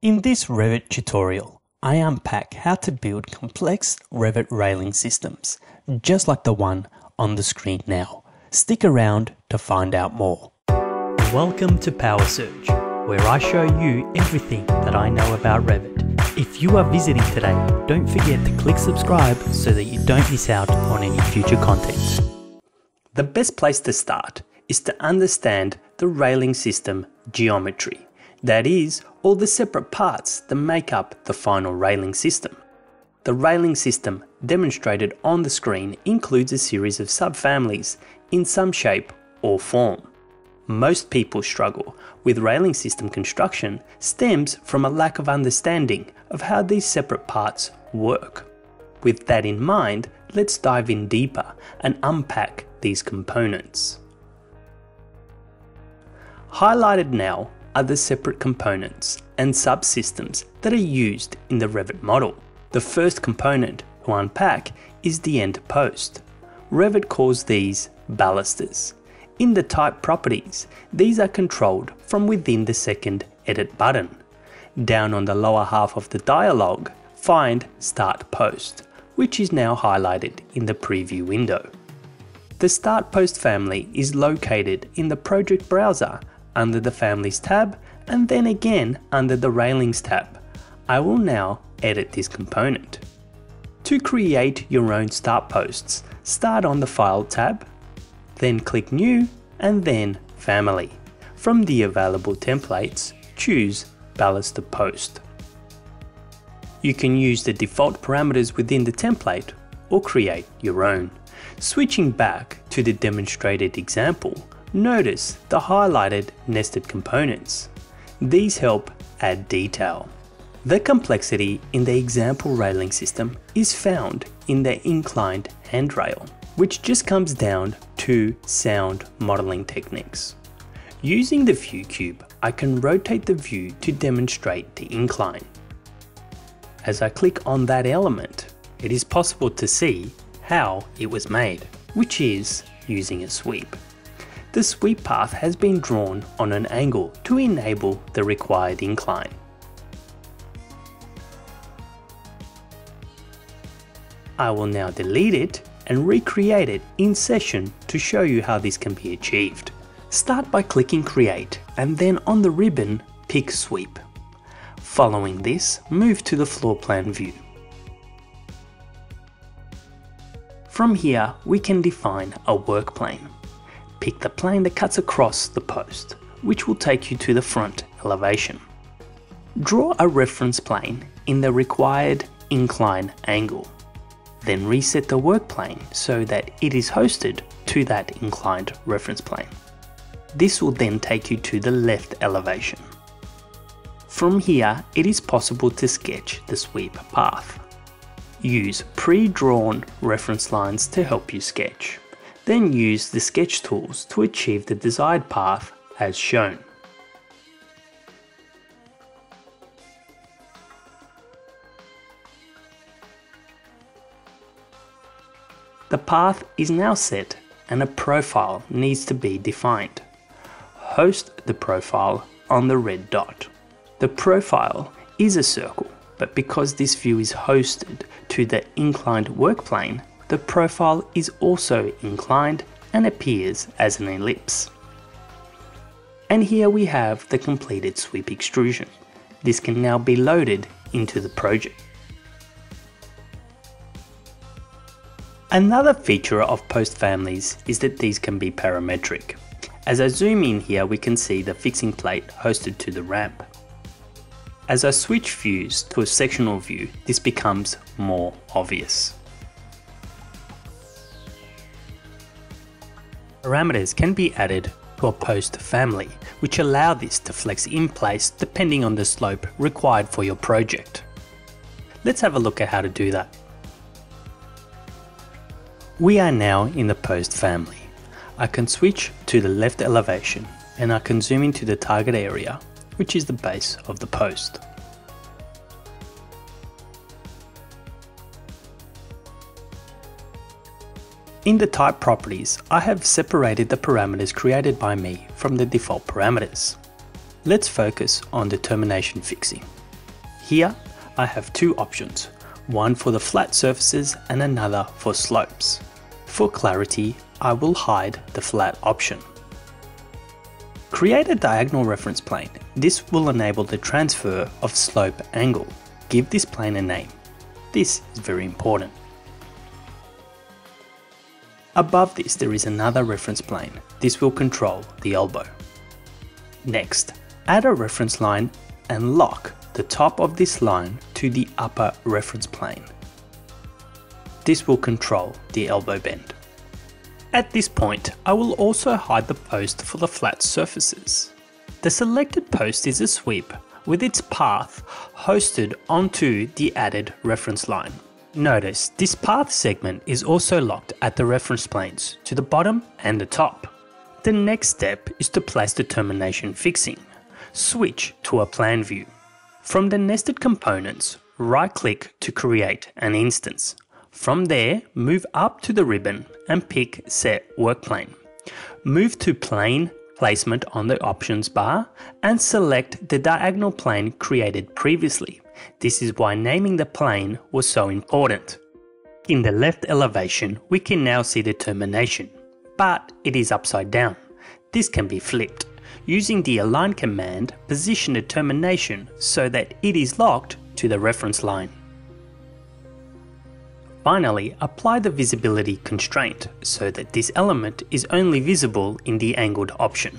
In this Revit tutorial, I unpack how to build complex Revit railing systems, just like the one on the screen now. Stick around to find out more. Welcome to Power where I show you everything that I know about Revit. If you are visiting today, don't forget to click subscribe so that you don't miss out on any future content. The best place to start is to understand the railing system geometry. That is, all the separate parts that make up the final railing system. The railing system demonstrated on the screen includes a series of subfamilies in some shape or form. Most people struggle with railing system construction stems from a lack of understanding of how these separate parts work. With that in mind, let's dive in deeper and unpack these components. Highlighted now the separate components and subsystems that are used in the Revit model. The first component to unpack is the end post. Revit calls these balusters. In the type properties, these are controlled from within the second edit button. Down on the lower half of the dialog, find Start Post, which is now highlighted in the preview window. The Start Post family is located in the project browser under the Families tab and then again under the Railings tab. I will now edit this component. To create your own start posts, start on the File tab, then click New and then Family. From the available templates, choose Baluster Post. You can use the default parameters within the template or create your own. Switching back to the demonstrated example, Notice the highlighted nested components. These help add detail. The complexity in the example railing system is found in the inclined handrail, which just comes down to sound modeling techniques. Using the view cube, I can rotate the view to demonstrate the incline. As I click on that element, it is possible to see how it was made, which is using a sweep. The sweep path has been drawn on an angle to enable the required incline. I will now delete it and recreate it in session to show you how this can be achieved. Start by clicking create and then on the ribbon pick sweep. Following this, move to the floor plan view. From here, we can define a work plane pick the plane that cuts across the post, which will take you to the front elevation. Draw a reference plane in the required incline angle. Then reset the work plane so that it is hosted to that inclined reference plane. This will then take you to the left elevation. From here, it is possible to sketch the sweep path. Use pre-drawn reference lines to help you sketch. Then use the sketch tools to achieve the desired path as shown. The path is now set and a profile needs to be defined. Host the profile on the red dot. The profile is a circle, but because this view is hosted to the inclined work plane, the profile is also inclined and appears as an ellipse. And here we have the completed sweep extrusion. This can now be loaded into the project. Another feature of post families is that these can be parametric. As I zoom in here we can see the fixing plate hosted to the ramp. As I switch views to a sectional view, this becomes more obvious. Parameters can be added to a post family, which allow this to flex in place depending on the slope required for your project. Let's have a look at how to do that. We are now in the post family. I can switch to the left elevation and I can zoom into the target area, which is the base of the post. In the type properties, I have separated the parameters created by me from the default parameters. Let's focus on the termination fixing. Here, I have two options, one for the flat surfaces and another for slopes. For clarity, I will hide the flat option. Create a diagonal reference plane. This will enable the transfer of slope angle. Give this plane a name. This is very important. Above this there is another reference plane. This will control the elbow. Next, add a reference line and lock the top of this line to the upper reference plane. This will control the elbow bend. At this point, I will also hide the post for the flat surfaces. The selected post is a sweep with its path hosted onto the added reference line. Notice this path segment is also locked at the reference planes to the bottom and the top. The next step is to place the termination fixing. Switch to a plan view. From the nested components, right click to create an instance. From there, move up to the ribbon and pick Set Work Plane. Move to Plane Placement on the options bar and select the diagonal plane created previously. This is why naming the plane was so important. In the left elevation, we can now see the termination, but it is upside down. This can be flipped. Using the align command, position the termination so that it is locked to the reference line. Finally, apply the visibility constraint so that this element is only visible in the angled option.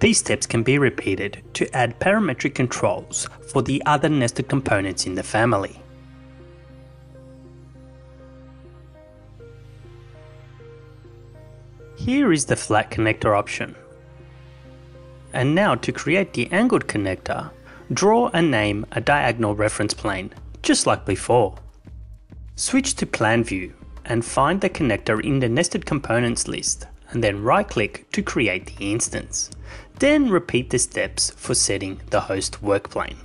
These steps can be repeated to add parametric controls for the other nested components in the family. Here is the flat connector option. And now to create the angled connector, draw and name a diagonal reference plane, just like before. Switch to Plan View and find the connector in the Nested Components list and then right click to create the instance. Then repeat the steps for setting the host workplane.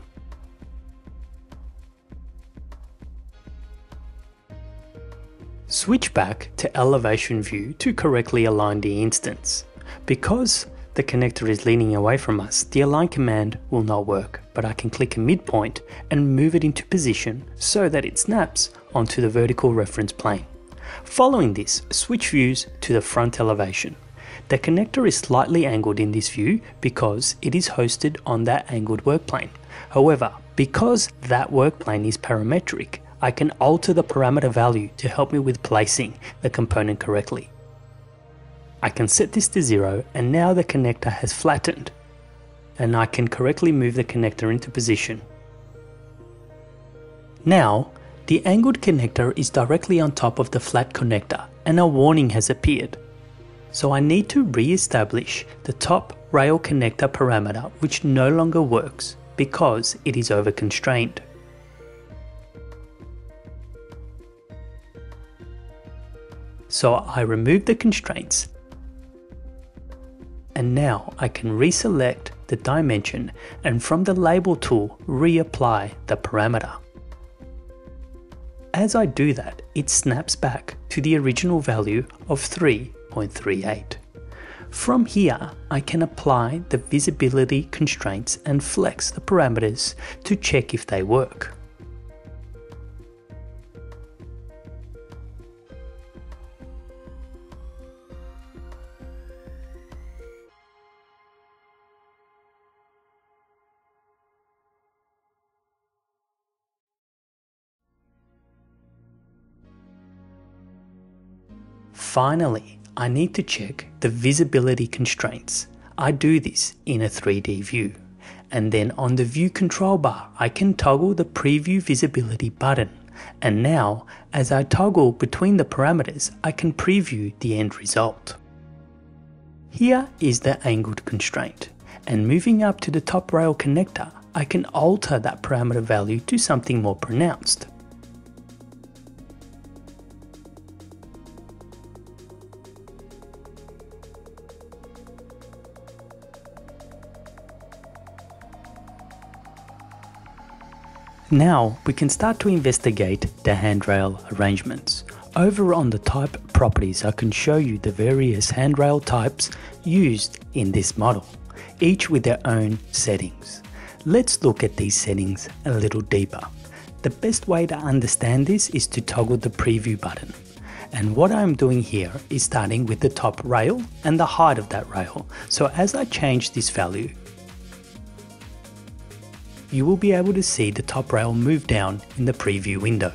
Switch back to elevation view to correctly align the instance. Because the connector is leaning away from us, the align command will not work, but I can click a midpoint and move it into position so that it snaps onto the vertical reference plane. Following this, switch views to the front elevation. The connector is slightly angled in this view because it is hosted on that angled work plane. However, because that work plane is parametric, I can alter the parameter value to help me with placing the component correctly. I can set this to 0 and now the connector has flattened and I can correctly move the connector into position. Now, the angled connector is directly on top of the flat connector and a warning has appeared. So I need to re-establish the top rail connector parameter which no longer works because it is over constrained. So I remove the constraints and now I can reselect the dimension and from the label tool reapply the parameter. As I do that, it snaps back to the original value of 3.38. From here, I can apply the visibility constraints and flex the parameters to check if they work. Finally, I need to check the visibility constraints. I do this in a 3D view. And then on the view control bar, I can toggle the preview visibility button. And now, as I toggle between the parameters, I can preview the end result. Here is the angled constraint. And moving up to the top rail connector, I can alter that parameter value to something more pronounced. Now we can start to investigate the handrail arrangements. Over on the type properties I can show you the various handrail types used in this model. each with their own settings. Let's look at these settings a little deeper. The best way to understand this is to toggle the preview button. And what I'm doing here is starting with the top rail and the height of that rail. So as I change this value, you will be able to see the top rail move down in the preview window.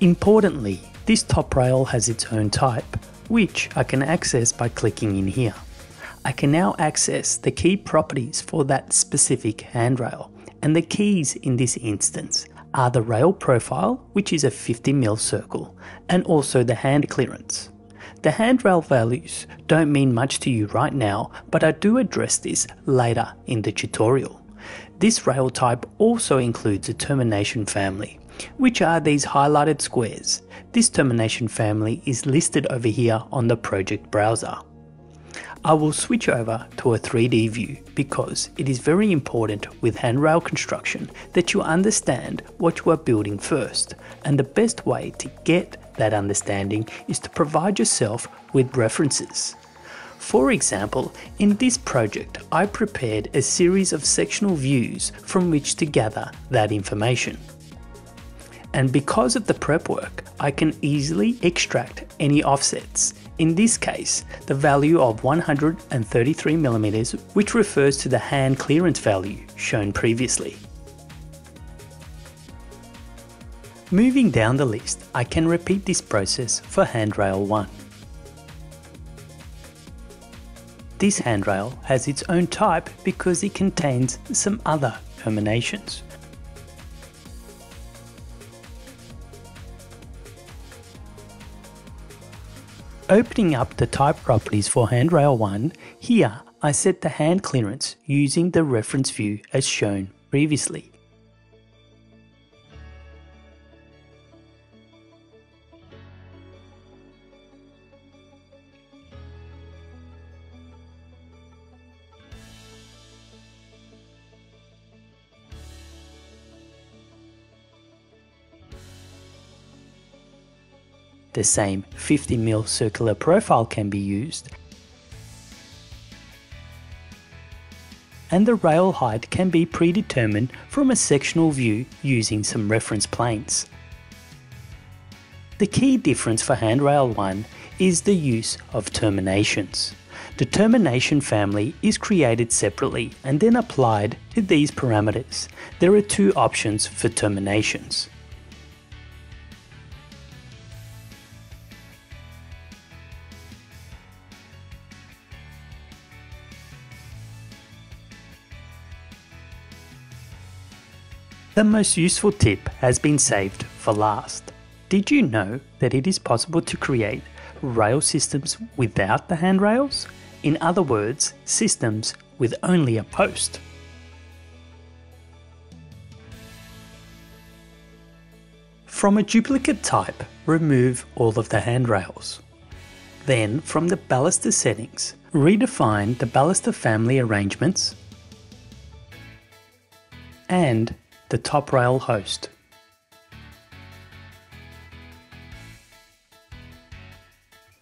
Importantly, this top rail has its own type, which I can access by clicking in here. I can now access the key properties for that specific handrail and the keys in this instance are the rail profile, which is a 50mm circle, and also the hand clearance. The handrail values don't mean much to you right now, but I do address this later in the tutorial. This rail type also includes a termination family, which are these highlighted squares. This termination family is listed over here on the project browser. I will switch over to a 3D view because it is very important with handrail construction that you understand what you are building first and the best way to get that understanding is to provide yourself with references. For example, in this project I prepared a series of sectional views from which to gather that information. And because of the prep work, I can easily extract any offsets in this case, the value of 133mm, which refers to the hand clearance value shown previously. Moving down the list, I can repeat this process for handrail 1. This handrail has its own type because it contains some other terminations. Opening up the type properties for handrail 1, here I set the hand clearance using the reference view as shown previously. The same 50mm circular profile can be used and the rail height can be predetermined from a sectional view using some reference planes. The key difference for handrail 1 is the use of terminations. The termination family is created separately and then applied to these parameters. There are two options for terminations. The most useful tip has been saved for last. Did you know that it is possible to create rail systems without the handrails? In other words, systems with only a post. From a duplicate type, remove all of the handrails. Then, from the baluster settings, redefine the baluster family arrangements and the top rail host.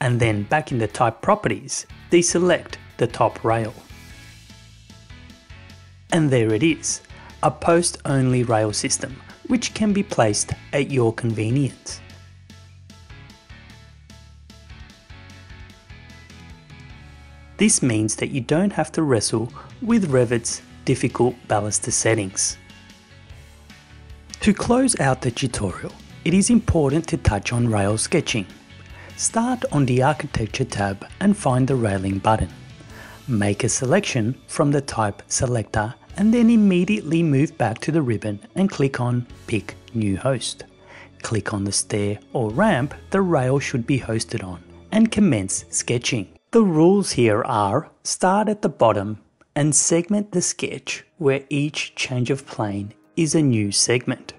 And then back in the type properties, deselect the top rail. And there it is, a post only rail system, which can be placed at your convenience. This means that you don't have to wrestle with Revit's difficult baluster settings. To close out the tutorial, it is important to touch on rail sketching. Start on the Architecture tab and find the Railing button. Make a selection from the type selector and then immediately move back to the ribbon and click on Pick New Host. Click on the stair or ramp the rail should be hosted on and commence sketching. The rules here are start at the bottom and segment the sketch where each change of plane is a new segment.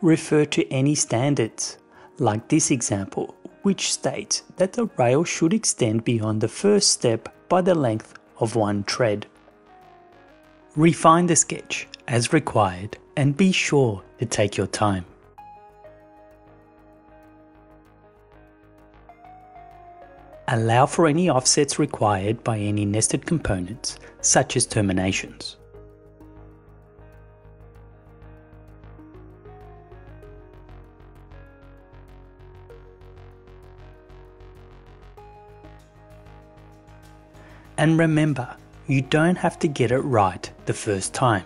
Refer to any standards, like this example, which states that the rail should extend beyond the first step by the length of one tread. Refine the sketch as required and be sure to take your time. Allow for any offsets required by any nested components, such as terminations. And remember, you don't have to get it right the first time.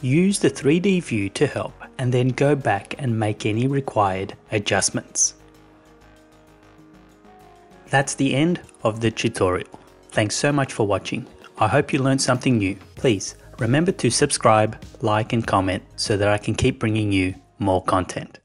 Use the 3D view to help and then go back and make any required adjustments. That's the end of the tutorial. Thanks so much for watching. I hope you learned something new. Please remember to subscribe, like and comment so that I can keep bringing you more content.